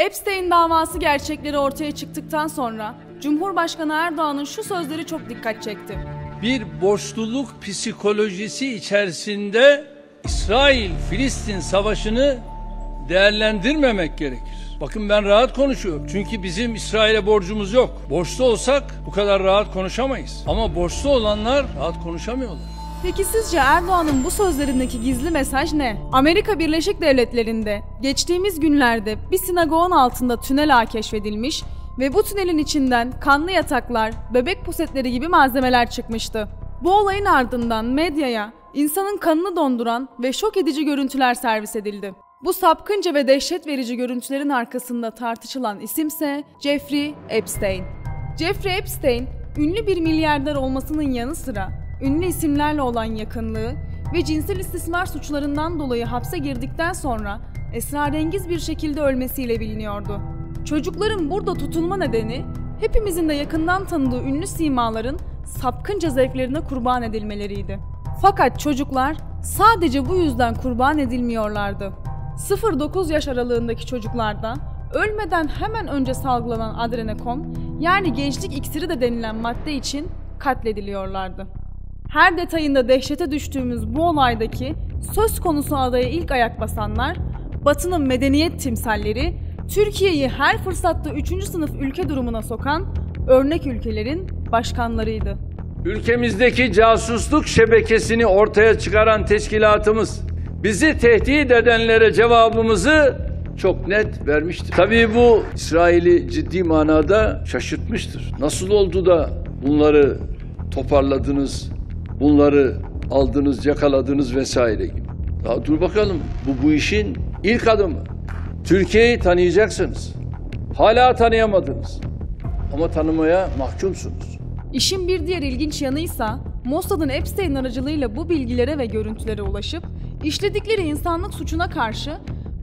Epstein davası gerçekleri ortaya çıktıktan sonra Cumhurbaşkanı Erdoğan'ın şu sözleri çok dikkat çekti. Bir borçluluk psikolojisi içerisinde İsrail-Filistin savaşını değerlendirmemek gerekir. Bakın ben rahat konuşuyorum. Çünkü bizim İsrail'e borcumuz yok. Borçlu olsak bu kadar rahat konuşamayız. Ama borçlu olanlar rahat konuşamıyorlar. Peki sizce Erdoğan'ın bu sözlerindeki gizli mesaj ne? Amerika Birleşik Devletleri'nde geçtiğimiz günlerde bir sinagogun altında tünel ağ keşfedilmiş ve bu tünelin içinden kanlı yataklar, bebek pusetleri gibi malzemeler çıkmıştı. Bu olayın ardından medyaya insanın kanını donduran ve şok edici görüntüler servis edildi. Bu sapkınca ve dehşet verici görüntülerin arkasında tartışılan isimse Jeffrey Epstein. Jeffrey Epstein, ünlü bir milyarder olmasının yanı sıra ünlü isimlerle olan yakınlığı ve cinsel istismar suçlarından dolayı hapse girdikten sonra esrarengiz bir şekilde ölmesiyle biliniyordu. Çocukların burada tutulma nedeni hepimizin de yakından tanıdığı ünlü simaların sapkınca zevklerine kurban edilmeleriydi. Fakat çocuklar sadece bu yüzden kurban edilmiyorlardı. 0-9 yaş aralığındaki çocuklarda ölmeden hemen önce salgılanan adrenokon yani gençlik iksiri de denilen madde için katlediliyorlardı. Her detayında dehşete düştüğümüz bu olaydaki söz konusu adaya ilk ayak basanlar, Batı'nın medeniyet timsalleri, Türkiye'yi her fırsatta 3. sınıf ülke durumuna sokan örnek ülkelerin başkanlarıydı. Ülkemizdeki casusluk şebekesini ortaya çıkaran teşkilatımız bizi tehdit edenlere cevabımızı çok net vermiştir. Tabii bu İsrail'i ciddi manada şaşırtmıştır. Nasıl oldu da bunları toparladınız, bunları aldınız, yakaladınız vesaire gibi. Daha dur bakalım. Bu bu işin ilk adımı. Türkiye'yi tanıyacaksınız. Hala tanıyamadınız. Ama tanımaya mahkumsunuz. İşin bir diğer ilginç yanıysa Mossad'ın Epstein aracılığıyla bu bilgilere ve görüntülere ulaşıp işledikleri insanlık suçuna karşı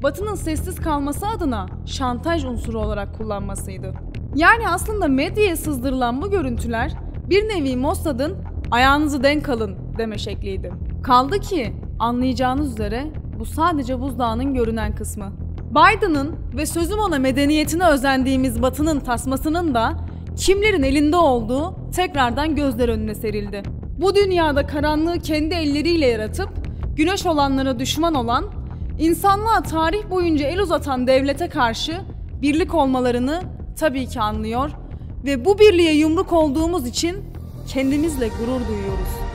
Batı'nın sessiz kalması adına şantaj unsuru olarak kullanmasıydı. Yani aslında medyaya sızdırılan bu görüntüler bir nevi Mossad'ın ayağınızı denk alın deme şekliydi. Kaldı ki anlayacağınız üzere bu sadece buzdağının görünen kısmı. Biden'ın ve sözüm ona medeniyetine özendiğimiz Batı'nın tasmasının da kimlerin elinde olduğu tekrardan gözler önüne serildi. Bu dünyada karanlığı kendi elleriyle yaratıp güneş olanlara düşman olan, insanlığa tarih boyunca el uzatan devlete karşı birlik olmalarını tabii ki anlıyor ve bu birliğe yumruk olduğumuz için kendimizle gurur duyuyoruz.